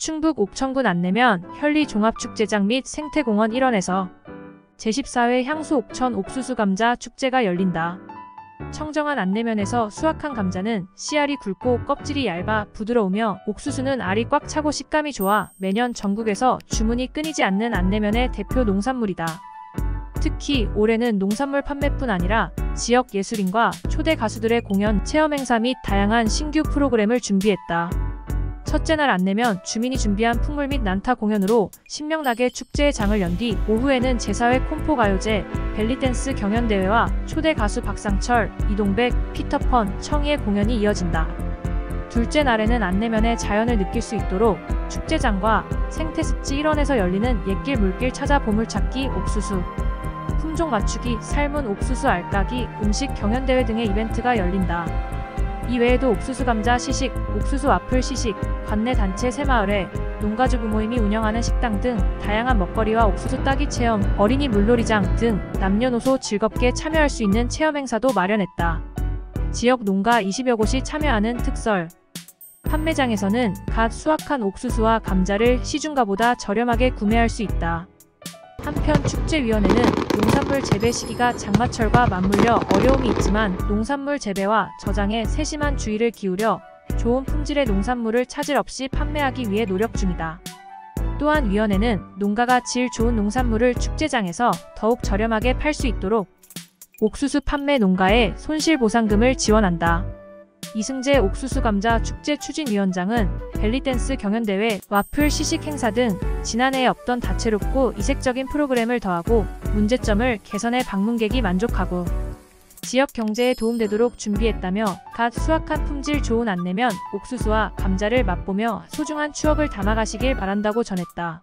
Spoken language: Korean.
충북 옥천군 안내면 현리 종합축제장 및 생태공원 일원에서 제14회 향수 옥천 옥수수 감자 축제가 열린다. 청정한 안내면에서 수확한 감자는 씨알이 굵고 껍질이 얇아 부드러우며 옥수수는 알이 꽉 차고 식감이 좋아 매년 전국에서 주문이 끊이지 않는 안내면의 대표 농산물이다. 특히 올해는 농산물 판매뿐 아니라 지역 예술인과 초대 가수들의 공연, 체험 행사 및 다양한 신규 프로그램을 준비했다. 첫째 날 안내면 주민이 준비한 풍물 및 난타 공연으로 신명나게 축제의 장을 연 뒤 오후에는 제4회 콤포 가요제, 벨리댄스 경연대회와 초대 가수 박상철, 이동백, 피터펀, 청희의 공연이 이어진다. 둘째 날에는 안내면의 자연을 느낄 수 있도록 축제장과 생태습지 일원에서 열리는 옛길 물길 찾아 보물찾기 옥수수, 품종 맞추기, 삶은 옥수수 알까기, 음식 경연대회 등의 이벤트가 열린다. 이 외에도 옥수수 감자 시식, 옥수수 와플 시식, 관내 단체 새마을에 농가주 부 모임이 운영하는 식당 등 다양한 먹거리와 옥수수 따기 체험, 어린이 물놀이장 등 남녀노소 즐겁게 참여할 수 있는 체험 행사도 마련했다. 지역 농가 20여 곳이 참여하는 특설. 판매장에서는 갓 수확한 옥수수와 감자를 시중가보다 저렴하게 구매할 수 있다. 한편 축제위원회는 농산물 재배 시기가 장마철과 맞물려 어려움이 있지만 농산물 재배와 저장에 세심한 주의를 기울여 좋은 품질의 농산물을 차질 없이 판매하기 위해 노력 중이다. 또한 위원회는 농가가 질 좋은 농산물을 축제장에서 더욱 저렴하게 팔 수 있도록 옥수수 판매 농가에 손실보상금을 지원한다. 이승재 옥수수 감자 축제 추진위원장은 벨리댄스 경연대회, 와플 시식 행사 등 지난해에 없던 다채롭고 이색적인 프로그램을 더하고 문제점을 개선해 방문객이 만족하고 지역 경제에 도움되도록 준비했다며 갓 수확한 품질 좋은 안내면 옥수수와 감자를 맛보며 소중한 추억을 담아가시길 바란다고 전했다.